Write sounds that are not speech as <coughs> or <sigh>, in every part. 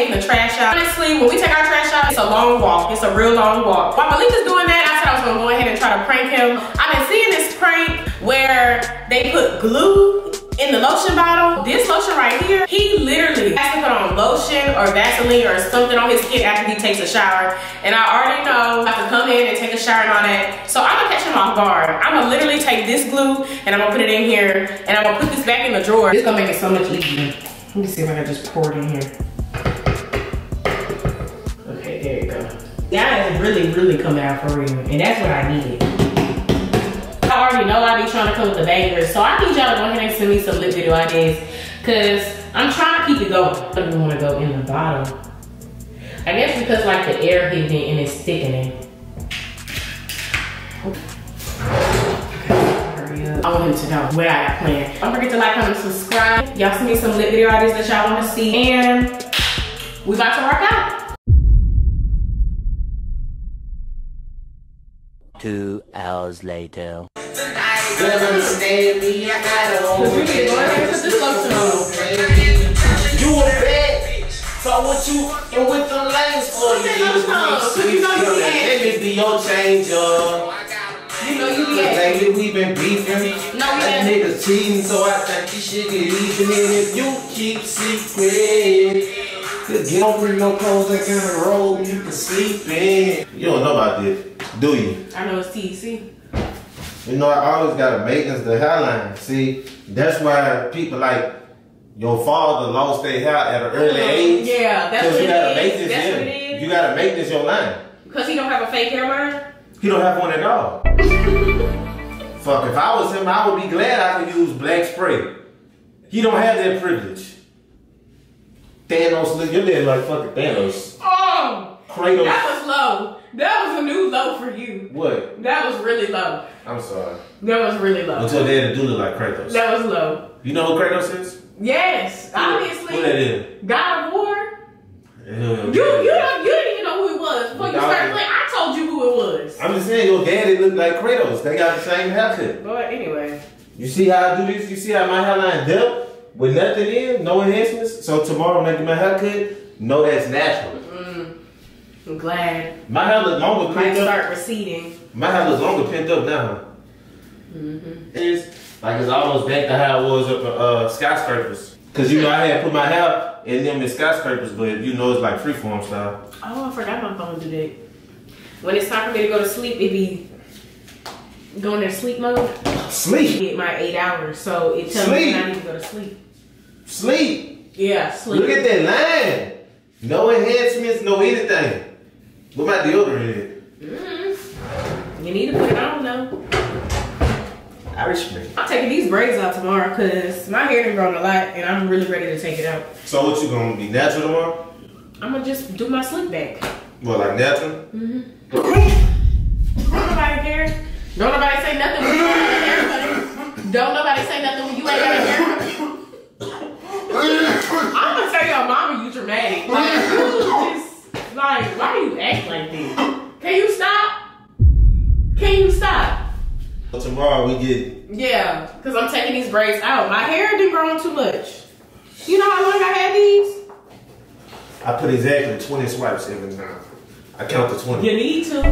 taking the trash out. Honestly, when we take our trash out, it's a long walk. It's a real long walk. While Malic is doing that, I said I was gonna go ahead and try to prank him. I've been seeing this prank where they put glue in the lotion bottle, this lotion right here, he literally has to put on lotion or Vaseline or something on his skin after he takes a shower. And I already know I have to come in and take a shower and all that. So I'm gonna catch him off guard. I'm gonna literally take this glue and I'm gonna put it in here and I'm gonna put this back in the drawer. This gonna make it so much easier. Let me see if I can just pour it in here. That is really, really coming out for real. And that's what I needed. I already know I be trying to come with the bangers. So I need y'all to go ahead and send me some lip video ideas. Cause I'm trying to keep it going. I don't want to go in the bottom. I guess because like the air hitting it and it's thickening. I want him to know what I got planned. Don't forget to like, comment, subscribe. Y'all send me some lip video ideas that y'all want to see. And we about to work out. Two hours later. Girl, understand me, I got a whole Cause we need to go ahead and put this lotion on. You a bad so what you and with lanes for you? You know you Let me be your. You know you be lately we been beefing. No, That didn't. cheating, so I think get even. And if you keep secret, you don't bring no clothes that of roll you can sleep in. You don't know about this, do you? I know it's TEC. You know, I always gotta maintenance the hairline. See, that's why people like your father lost their hair at an uh-huh. early age. Yeah, that's what you gotta it make this That's in. what it is. You gotta make this your line. Cause he don't have a fake hairline. He don't have one at all. Fuck, if I was him, I would be glad I could use black spray. He don't have that privilege. Thanos, look, your dad like fucking Thanos. Oh, Kratos. that was low. That was a new low for you. What? That was really low. I'm sorry. That was really low. But your dad do look like Kratos. That was low. You know who Kratos is? Yes, obviously. Who that is? God of War. You, You you don't you didn't even know who it was before you started playing. I told you who it was. I'm just saying, your daddy look like Kratos. They got the same haircut. But anyway, You see how I do this? You see how my hairline depth with nothing in, no enhancements? So tomorrow when I get my haircut, no, that's natural. I'm glad. My hair look longer Might up. start receding. My hair look longer pent up now. Mm-hmm. It's like it's almost back to how it was up uh, skyscrapers. Cause you know I had put my hair in them in skyscrapers, but you know it's like freeform style. Oh, I forgot my phone do that. When it's time for me to go to sleep, it be going into sleep mode. Sleep, Get my eight hours, so it tells me Sleep. when I need to go to sleep. sleep. Yeah, sleep. Look at that line. No enhancements, no anything. What my deodorant is? Mm-hmm. You need to put it on though. I respect. I'm taking these braids out tomorrow because my hair done grown a lot and I'm really ready to take it out. So what you gonna be natural tomorrow? I'm gonna just do my slick back. What like natural? Mm-hmm. Don't nobody care. Don't nobody say nothing when you ain't got a. Don't nobody say nothing when you ain't got a haircut. I'm gonna tell your mama you dramatic. Like, like, why do you act like this? Can you stop? Can you stop? So tomorrow we get Yeah, because I'm taking these braids out. My hair didn't grow too much. You know how long I had these? I put exactly 20 swipes every time. I count to 20. You need to.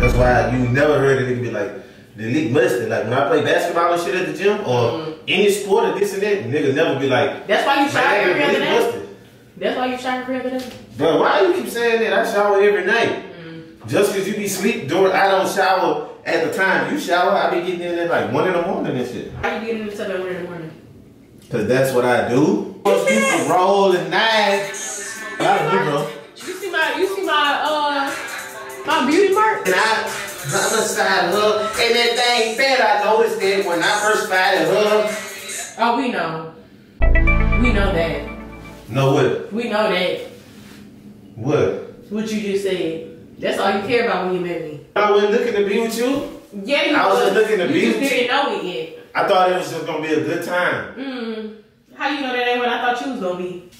That's why you never heard a nigga be like, delete mustard. Like when I play basketball and shit at the gym or mm-hmm. any sport or this and that, nigga never be like, That's why you man, every other day. Mustard. That's why you shower every other day. Bro, why you keep saying that? I shower every night. Just because you be sleep during, I don't shower at the time you shower. I be getting in at like 1 in the morning and shit. How you getting into the one in the morning? Because that's what I do. Most people roll and knife. I do, bro. You see my, you see my, uh, my beauty mark? And I, other side her, and that thing fat. I noticed that when I first spotted her. Oh, we know. We know that. No what? We know that. What? What you just said. That's all you care about when you met me. I wasn't looking to be with you. Yeah, you I was just looking to you be just with you. didn't know it yet. I thought it was just gonna be a good time. Mm. How you know that ain't what I thought you was gonna be?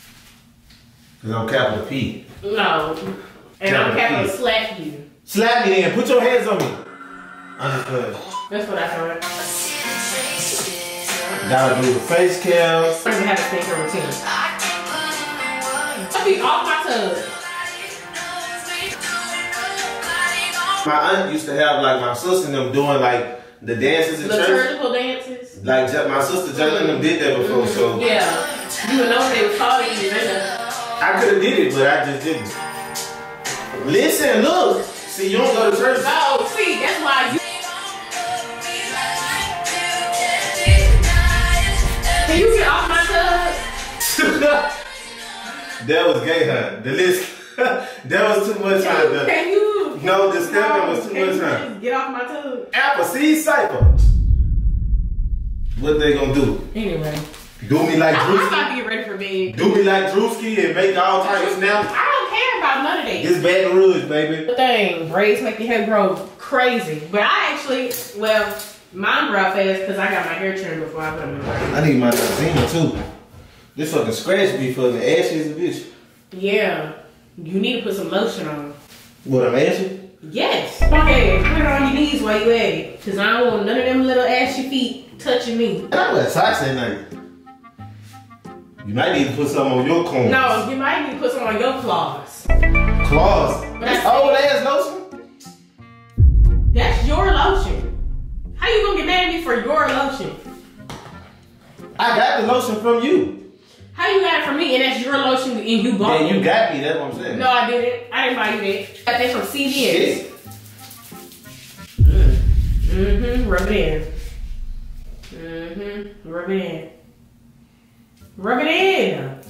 Cause I'm capital P. No. And I'm Capital capital P. slap you. Slap me then. Put your hands on me. Understood. That's what I thought. Gotta do the face cams. I don't even have a skincare routine. Be off my tub. My aunt used to have like my sister and them doing like the dances in church. Liturgical dances. Like my sister Jalen and them did that before, mm-hmm. so Yeah. You would know they was calling you? I could have did it, but I just didn't. Listen, look. See, you don't go to church. No, see, that's why you. That was gay, huh? The list. <laughs> that was too much time. Can, The can you? No, the stepping was too much time. Get off my tub. apple seed cypher. What they gonna do? Anyway, Do me like I'm, I'm Drewski? about to get ready for bed. Do me like Drewski and make all types of snaps? I don't care about none of that. It's Baton Rouge, baby. The thing, braids make your hair grow crazy. But I actually, well, mine grow fast because I got my hair trimmed before I put them in. I need my Zima too. This fucking scratch be fucking ashy as a bitch. Yeah, you need to put some lotion on. What I'm ashy? Yes. Okay, put it on your knees while you at it. Cause I don't want none of them little ashy feet touching me. And I wear socks at night. You might need to put something on your corns. No, you might need to put some on your claws. Claws. That's oh, Old ass lotion? That's your lotion. How you gonna get mad at me for your lotion? I got the lotion from you. How you got it from me and that's your lotion and you bought Yeah, it? you got me, that's what I'm saying. No, I didn't. I didn't buy you that. Got that from CVS. Shit. Mm-hmm. Rub it in. Mm-hmm. Rub it in. Rub it in.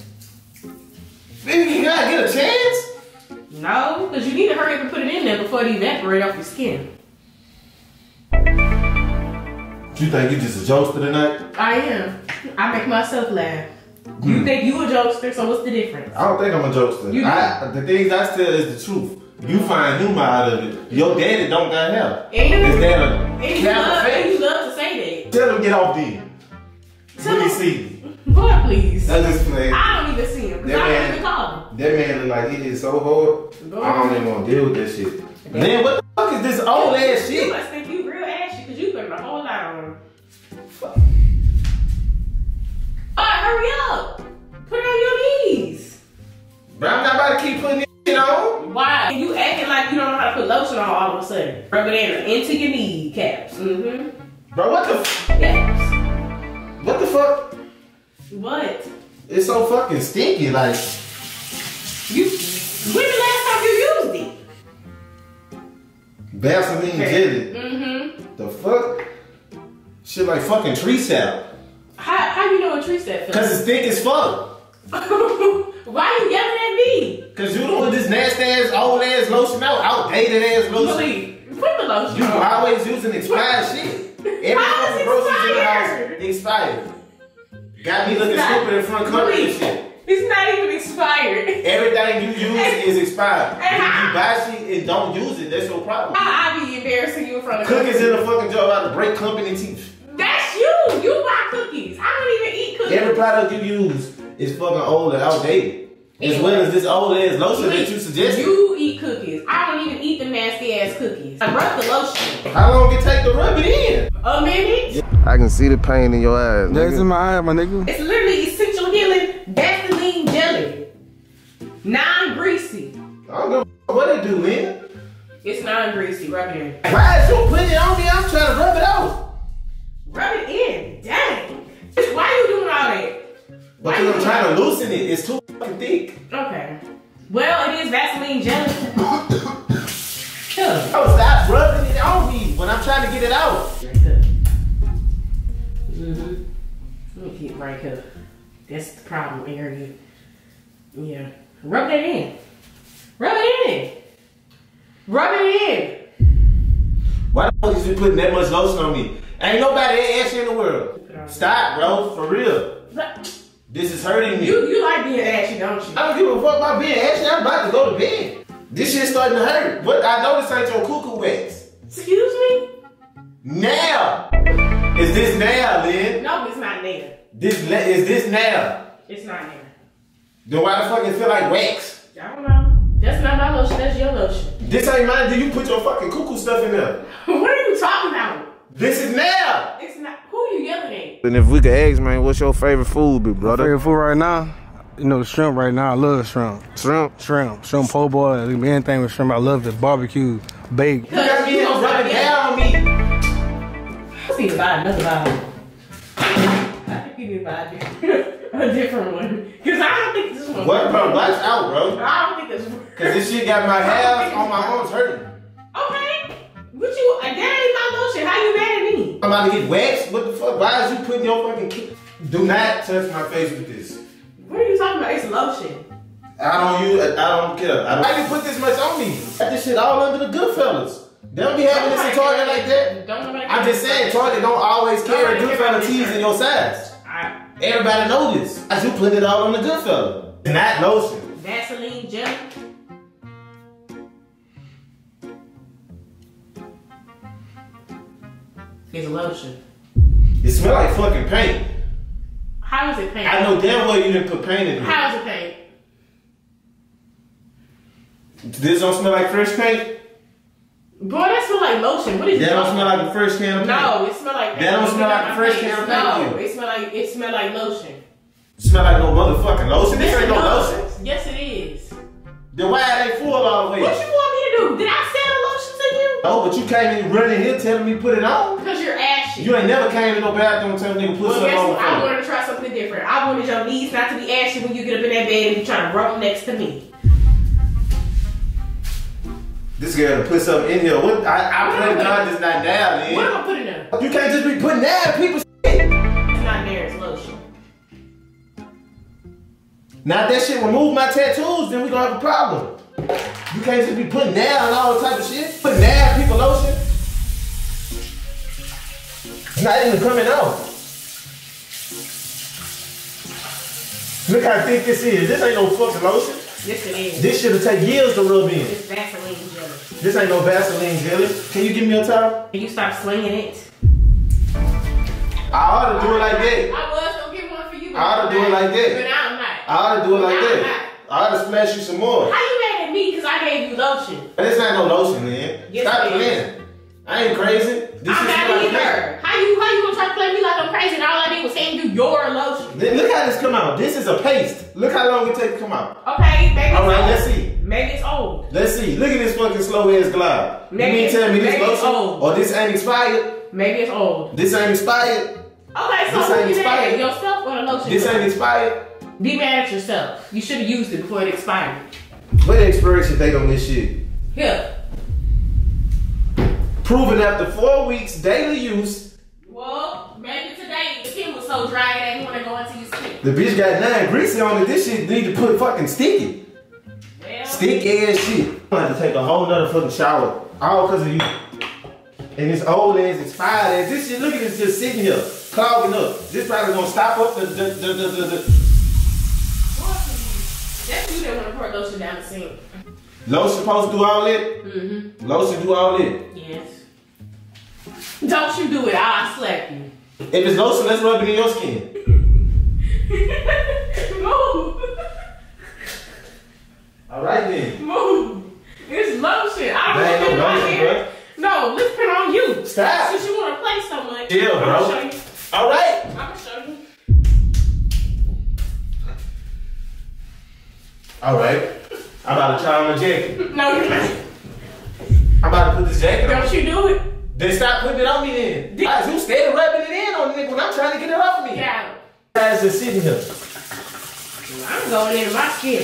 Baby, you gotta get a chance? No, because you need to hurry up and put it in there before it evaporate off your skin. You think you just a jokester tonight? I am. I make myself laugh. You hmm. think you a jokester, so what's the difference? I don't think I'm a jokester. You. I, the things I tell is the truth. You uh-huh. find humor out of it. Your daddy don't got help. And Is that a and you, love, and you love to say that. Tell him get off then. Tell When he him- see Boy, please. I just play. I don't even see him That I don't man- even call him. That man look like he did so hard. Go I don't even want to deal with that shit. Man, what the fuck is this old ass You shit? must think you all of a. Rub it in into your knee caps. Mm-hmm. Bro, what the f- Yes. what the fuck? What? It's so fucking stinky. Like, You when the last time you used it? Vaseline jelly. Mm-hmm. The fuck? Shit like fucking tree sap. How how you know a tree step Cause it's thick as fuck. <laughs> Why you yelling at me? Cause you doing this nasty ass, old ass lotion out, outdated ass lotion. Please, put the lotion You always using expired <laughs> shit. Every fucking it groceries in the house expired? Got me looking not- stupid in front cover and Please. shit. It's not even expired. Everything you use is expired. If how- you buy shit and don't use it, that's your problem. How I be embarrassing you in front of Cookies in the fucking jar about to break company teeth. That's you. You buy cookies. I don't even eat cookies. Every product you use is fucking old and outdated. As well as this old ass lotion that you suggested. You eat cookies. I don't even eat the nasty ass cookies. I rub the lotion. How long it take to rub it in? A minute. I can see the pain in your eyes. That's nigga. in my eye, my nigga. It's literally essential healing Vaseline jelly. Non-greasy. I don't give a f- what it do, man. It's non-greasy. Rub it in. Why is you putting it on me? I'm trying to rub it out. Rub it in. Dang. Why you doing all that? Because I'm trying to loosen it. It's too fucking thick. Okay. Well, it is Vaseline jelly. <coughs> Oh, stop rubbing it on me when I'm trying to get it out. Mm-hmm. Let me get right here. That's the problem area. Yeah. Rub that in. Rub it in. Rub it in. Why the fuck is you putting that much lotion on me? Ain't nobody that ass in the world. Stop, bro. For real. But This is hurting me. You you like being ashy, don't you? I don't give a fuck about being ashy. I'm about to go to bed. This shit's starting to hurt. But I know this ain't your cuckoo wax. Excuse me? Now. Is this now, Lyn? No, it's not there. This is this now? It's not there. Then why the fuck it feel like wax? I don't know. That's not my lotion. That's your lotion. This ain't mine. Do you put your fucking cuckoo stuff in there? <laughs> what are you talking about? This is now. It's not. Who you yelling at? And if we could ask, man, what's your favorite food, big brother? Favorite food right now? You know, shrimp right now. I love shrimp. Shrimp. Shrimp. Shrimp po' boy. Anything with shrimp. I love the barbecue, baked. You got me rubbing down on me. I need to buy another bottle. I think you need to buy a different, <laughs> one. Because I don't think this one. What, bro? Watch out, bro. I don't think this one. Cause this shit got my hair on my arms hurting. Okay. What you, that ain't my lotion. How you mad at me? I'm about to get waxed. What the fuck? Why is you putting your fucking ki- Do not touch my face with this. What are you talking about? It's lotion. I don't use. I don't care. I don't. Why you put this much on me? Got this shit all under the Goodfellows. They don't be having this in Target like that. Don't nobody I'm just saying, Target don't always carry Nobody care about Goodfellow tees in your size. I, Everybody know this. I you put it all on the Goodfellow. Not lotion. Vaseline gel. It's lotion. It smell like fucking paint. How is it paint? I know damn well you didn't put paint in it. How is it paint? This don't smell like fresh paint. Boy, that smell like lotion. What is That it? don't smell like the fresh can of paint. No, it smell like That don't smell like fresh can of No, it smell like it smell like lotion. It smell like no motherfucking lotion. This Yes, ain't no does. lotion. Yes, it is. Then why are they full all the way? What you want me to do? Did I sell the lotion to you? No, but you came in running here telling me put it on. Because you're ashy. You ain't never came in no bathroom telling nigga put well, something guess on what? I before. wanted to try something different. I wanted your knees not to be ashy when you get up in that bed and you trying to rub next to me. This girl to put something in here. What? I, I pray to God this not down, What am. I putting there? You can't just be putting down people's shit. It's not there. It's lotion. Now if that shit remove my tattoos, then we gonna have a problem. You can't just be putting down all type of shit. Putting down people lotion. It's not even coming out. Look how thick this is. This ain't no fucking lotion. Yes, it is. This shit'll take years to rub in. It's Vaseline jelly. This ain't no Vaseline jelly. Can you give me a towel? Can you stop slinging it? I ought to do it like that. I was gonna get one for you. but I ought to do it like that. But now I'm not. I ought to do it like Now that. I ought to splash you some more. How you mad at me because I gave you lotion? This ain't no lotion, man. Yes, Stop it is. playing. I ain't crazy. This I'm is not what I either. How you how you gonna try to play me like I'm crazy and all I did was hand you your lotion? Look how this come out. This is a paste. Look how long it take to come out. Okay, maybe All right, old. let's see. Maybe it's old. Let's see. Look at this fucking slow ass glide. You Maybe mean tell me this lotion old. or this ain't expired? Maybe it's old. This ain't expired. Okay, so This ain't you expired. Yourself or the lotion? This ain't expired. Be mad at yourself. You should have used it before it expired. What expiration date on this shit? Here. Proven after four weeks daily use, Well, maybe today the skin was so dry it ain't want to go into your skin. the bitch got nine greasy on it. This shit need to put fucking sticky. Well, Stick ass shit. I'm gonna have to take a whole nother fucking shower. All because of you. And this old ass expired ass. This shit, look at this just sitting here, clogging up. This probably gonna stop up the the the the, the, the. that's you that want to pour lotion down the sink. Lotion supposed to do all that? Mm-hmm. Lotion do all that. Yes. Don't you do it, I'll slap you. If it's lotion, let's rub it in your skin. <laughs> Move. Alright then. Move. It's lotion. I don't That want ain't it no on lotion, here. No, let's put it on you. Stop. Since you want to play so much. Chill, I'm bro. gonna show you. Alright. I'm gonna show you. Alright. I'm about to try on my jacket. No, you're not. I'm about to put this jacket on. Don't you do it. Then stop putting it on me then. Did- Guys, you steady rubbing it in on me when I'm trying to get it off me. Get out. Guys just sitting here. I'm going in my skin.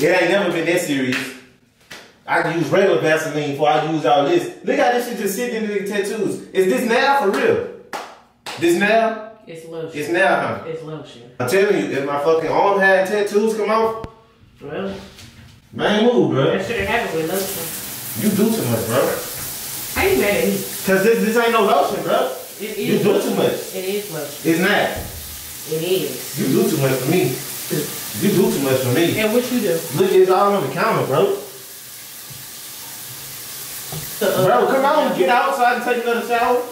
It ain't never been that serious. I can use regular Vaseline before I use all this. Look how this shit just sitting in the tattoos. Is this now for real? This now? It's lotion. It's now, huh? It's lotion. I'm telling you, if my fucking arm had tattoos come off, Well, man, move, bro. that should have happened with lotion. You do too much, bro. How you mad at me? Cause this, this ain't no lotion, bro. It You do too much. It is lotion. It's not. It is. You do too much for me. You do too much for me. And what you do? Look, it's all on the counter, bro. Bro, come on, get out so I can take another shower.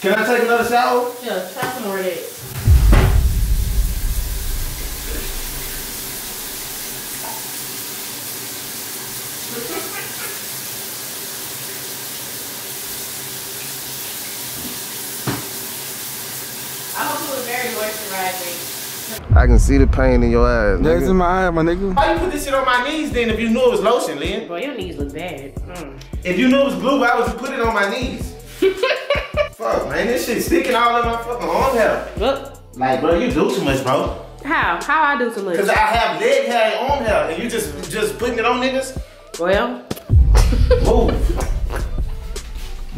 Can I take another shower? Yeah, try some more of that. I <laughs> hope it was very moisturizing. I can see the pain in your eyes. That's nigga. in my eye, my nigga. Why you put this shit on my knees then if you knew it was lotion, Lyn? Boy, your knees look bad. Mm. If you knew it was glue, why would you put it on my knees? <laughs> Fuck, man, this shit sticking all in my fucking arm hair. Look. Like, bro, you do too much, bro. How? How I do too much? Cause I have leg hair and arm hair, and you just just putting it on niggas. Well, Move,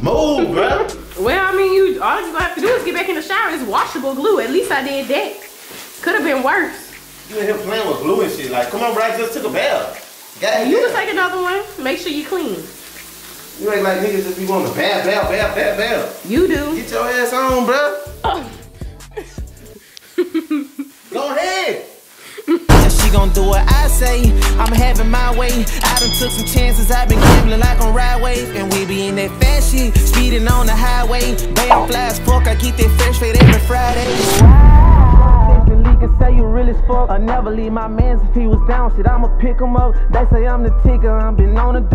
move, bro. <laughs> well, I mean, you all you gonna have to do is get back in the shower. It's washable glue. At least I did that. Could have been worse. You in here playing with glue and shit. Like, come on, bro, I just took a bath. God You can take another one. Make sure you clean. You ain't like niggas just be wanting to bath, bath, bath, bath, bath. You do. Get your ass on, bro. Oh. <laughs> Go ahead. Gon' do what I say. I'm having my way. I done took some chances. I've been gambling like on ride wave. And we be in that fast shit, speeding on the highway. Bam, fly as fuck. I keep that fresh fade every Friday. Say you really fuck. I never leave my mans if he was down. Shit, I'ma pick him up. They say I'm the ticker. I've been on the do.